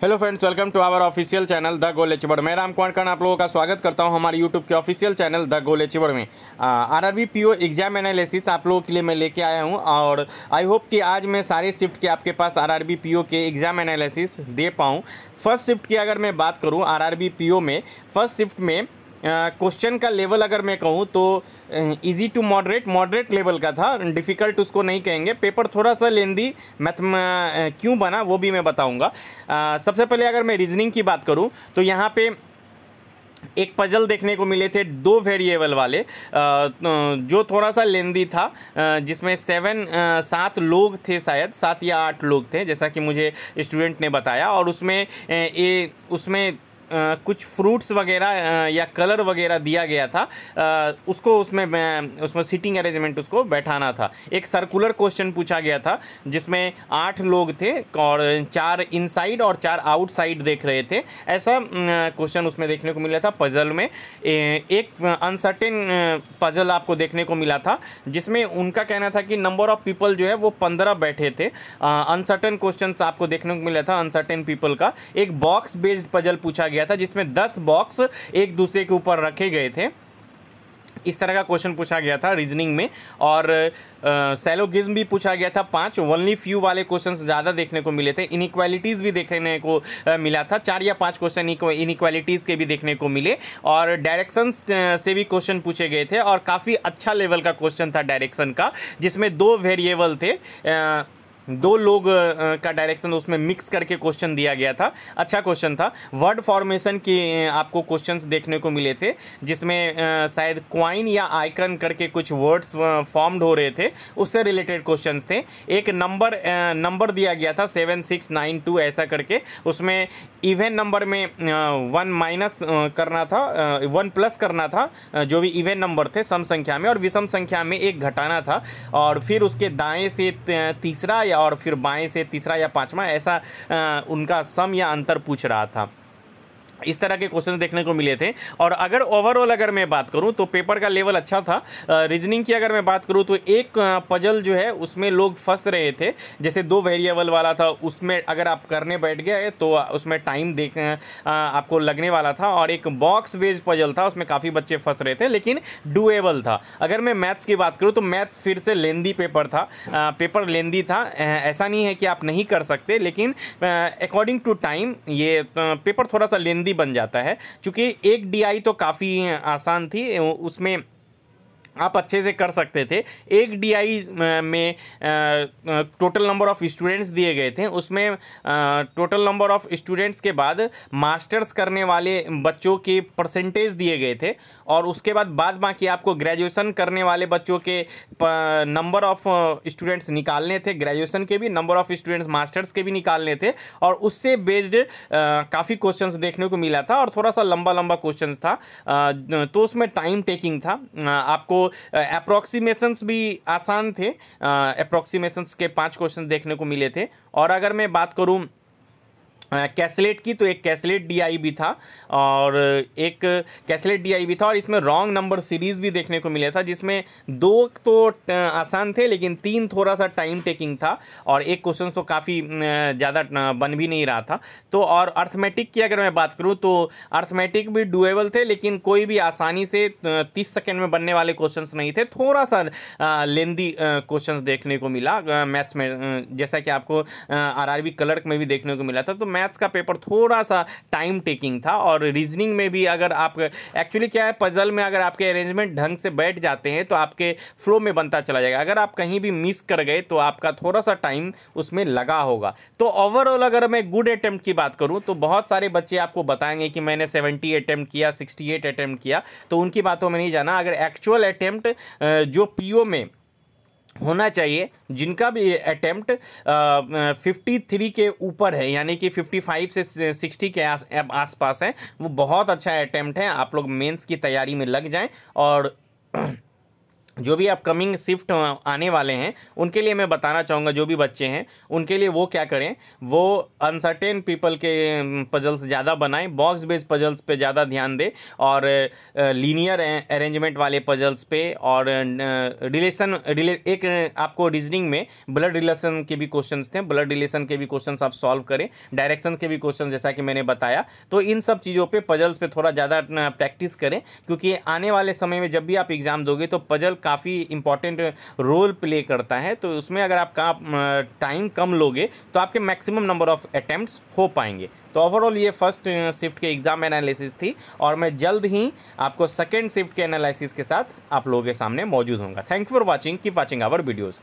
Hello friends welcome to our official channel the गोले चिबड़ मैं राम कुमार खान आप लोगों का स्वागत करता हूँ हमारे यूट्यूब के ऑफिशियल चैनल द गोले चिबड़ में। R R B P O exam analysis आप लोगों के लिए मैं लेके आया हूँ और आई होप कि आज मैं सारे शिफ्ट के आपके पास R R B P O के एग्ज़ाम एनालिसिस दे पाऊँ। फ़र्स्ट शिफ्ट की अगर मैं बात करूँ आर आर में फ़र्स्ट शिफ्ट में क्वेश्चन का लेवल अगर मैं कहूँ तो easy to moderate moderate level का था। डिफ़िकल्ट उसको नहीं कहेंगे। पेपर थोड़ा सा लेंदी मैथ क्यों बना वो भी मैं बताऊँगा। सबसे पहले अगर मैं रीजनिंग की बात करूँ तो यहाँ पे एक पजल देखने को मिले थे दो वेरिएबल वाले। जो थोड़ा सा लेंदी था जिसमें सेवन सात लोग थे शायद, सात या आठ लोग थे, जैसा कि मुझे स्टूडेंट ने बताया। और उसमें ये उसमें कुछ फ्रूट्स वगैरह या कलर वगैरह दिया गया था। उसको उसमें उसमें सीटिंग अरेंजमेंट उसको बैठाना था। एक सर्कुलर क्वेश्चन पूछा गया था, जिसमें आठ लोग थे और चार इनसाइड और चार आउटसाइड देख रहे थे। ऐसा क्वेश्चन उसमें देखने को मिला था पजल में। एक अनसर्टेन पजल आपको देखने को मिला था, जिसमें उनका कहना था कि नंबर ऑफ़ पीपल जो है वो पंद्रह बैठे थे। अनसर्टेन क्वेश्चन आपको देखने को मिला था, अनसर्टेन पीपल का। एक बॉक्स बेस्ड पजल पूछा गया गया था जिसमें दस बॉक्स एक दूसरे के ऊपर रखे गए थे। इस तरह का क्वेश्चन पूछा गया था रीजनिंग में और सैलोगिज्म भी पूछा गया था पाँच। ओनली फ्यू वाले क्वेश्चन ज़्यादा देखने को मिले थे। इनक्वालिटीज़ भी देखने को आ, मिला था। चार या पाँच क्वेश्चन इनक्वालिटीज़ के भी देखने को मिले। और डायरेक्शन से भी क्वेश्चन पूछे गए थे और काफ़ी अच्छा लेवल का क्वेश्चन था डायरेक्शन का जिसमें दो वेरिएबल थे। आ, दो लोग का डायरेक्शन उसमें मिक्स करके क्वेश्चन दिया गया था। अच्छा क्वेश्चन था। वर्ड फॉर्मेशन की आपको क्वेश्चंस देखने को मिले थे, जिसमें शायद क्वाइन या आइकन करके कुछ वर्ड्स फॉर्म्ड हो रहे थे, उससे रिलेटेड क्वेश्चंस थे। एक नंबर नंबर दिया गया था सेवन सिक्स नाइन टू ऐसा करके। उसमें इवेन नंबर में वन माइनस करना था वन प्लस करना था जो भी इवेन नंबर थे सम संख्या में, और विषम संख्या में एक घटाना था। और फिर उसके दाएँ से तीसरा या और फिर बाएँ से तीसरा या पाँचवा ऐसा उनका सम या अंतर पूछ रहा था। इस तरह के क्वेश्चन देखने को मिले थे। और अगर ओवरऑल अगर मैं बात करूँ तो पेपर का लेवल अच्छा था। रीजनिंग की अगर मैं बात करूँ तो एक पजल जो है, उसमें लोग फंस रहे थे। जैसे दो वेरिएबल वाला था, उसमें अगर आप करने बैठ गए तो उसमें टाइम देख आपको लगने वाला था। और एक बॉक्स बेस्ड पजल था, उसमें काफ़ी बच्चे फंस रहे थे, लेकिन डुएबल था। अगर मैं मैथ्स की बात करूँ तो मैथ्स फिर से लेंदी पेपर था। पेपर लेंदी था। ऐसा नहीं है कि आप नहीं कर सकते, लेकिन अकॉर्डिंग टू टाइम ये पेपर थोड़ा सा लेंदी जल्दी बन जाता है। क्योंकि एक डीआई तो काफ़ी आसान थी उसमें आप अच्छे से कर सकते थे। एक डीआई में टोटल नंबर ऑफ़ स्टूडेंट्स दिए गए थे। उसमें टोटल नंबर ऑफ़ स्टूडेंट्स के बाद मास्टर्स करने वाले बच्चों के परसेंटेज दिए गए थे। और उसके बाद बाद बाकी आपको ग्रेजुएशन करने वाले बच्चों के नंबर ऑफ़ स्टूडेंट्स निकालने थे। ग्रेजुएशन के भी नंबर ऑफ़ स्टूडेंट्स मास्टर्स के भी निकालने थे। और उससे बेस्ड काफ़ी क्वेश्चनस देखने को मिला था। और थोड़ा सा लंबा लंबा क्वेश्चन था तो उसमें टाइम टेकिंग था। आपको अप्रोक्सीमेशंस भी आसान थे। अप्रोक्सीमेशंस के पाँच क्वेश्चन देखने को मिले थे। और अगर मैं बात करूँ कैसलेट की तो एक कैसलेट डीआई भी था और एक कैसलेट डीआई भी था और इसमें रॉन्ग नंबर सीरीज़ भी देखने को मिला था, जिसमें दो तो आसान थे, लेकिन तीन थोड़ा सा टाइम टेकिंग था और एक क्वेश्चन तो काफ़ी ज़्यादा बन भी नहीं रहा था। तो और अर्थमेटिक की अगर मैं बात करूँ तो अर्थमेटिक भी डुएबल थे, लेकिन कोई भी आसानी से तीस सेकेंड में बनने वाले क्वेश्चन नहीं थे। थोड़ा सा लेंदी क्वेश्चन देखने को मिला मैथ्स में जैसा कि आपको आर कलर्क में भी देखने को मिला था तो मैथ्स का पेपर थोड़ा सा टाइम टेकिंग था और रीजनिंग में भी अगर आप एक्चुअली क्या है पजल में अगर आपके अरेंजमेंट ढंग से बैठ जाते हैं तो आपके फ्लो में बनता चला जाएगा। अगर आप कहीं भी मिस कर गए तो आपका थोड़ा सा टाइम उसमें लगा होगा। तो ओवरऑल अगर मैं गुड अटैम्प्ट की बात करूँ तो बहुत सारे बच्चे आपको बताएँगे कि मैंने सेवेंटी अटैम्प्ट किया सिक्सटी अटैम्प्ट किया तो उनकी बातों में नहीं जाना। अगर एक्चुअल अटैम्प्ट जो पीओ में होना चाहिए, जिनका भी अटैम्प्ट फिफ्टी थ्री के ऊपर है, यानी कि फिफ्टी फाइव से सिक्सटी के आस पास है, वो बहुत अच्छा अटैम्प्ट है, आप लोग मेंस की तैयारी में लग जाएँ और जो भी अपकमिंग शिफ्ट आने वाले हैं, उनके लिए मैं बताना चाहूँगा, जो भी बच्चे हैं, उनके लिए वो क्या करें? वो अनसर्टेन पीपल के पजल्स ज़्यादा बनाएँ बॉक्स बेस्ड पजल्स पे ज़्यादा ध्यान दें और लीनियर अरेंजमेंट वाले पजल्स पे और रिलेशन रिले एक आपको रीजनिंग में ब्लड रिलेशन के भी क्वेश्चन थे ब्लड रिलेशन के भी क्वेश्चन आप सॉल्व करें डायरेक्शन के भी क्वेश्चन जैसा कि मैंने बताया। तो इन सब चीज़ों पर पजल्स पर थोड़ा ज़्यादा प्रैक्टिस करें, क्योंकि आने वाले समय में जब भी आप एग्ज़ाम दोगे तो पजल काफ़ी इंपॉर्टेंट रोल प्ले करता है तो उसमें अगर आप कहाँ टाइम कम लोगे तो आपके मैक्सिमम नंबर ऑफ़ अटैम्प्ट हो पाएँगे। तो ओवरऑल ये फ़र्स्ट शिफ्ट के एग्ज़ाम एनालिसिस थी, और मैं जल्द ही आपको सेकेंड शिफ्ट के एनालिसिस के साथ आप लोगों के सामने मौजूद होंगे थैंक यू फॉर वॉचिंग की वॉचिंग आवर वीडियोज़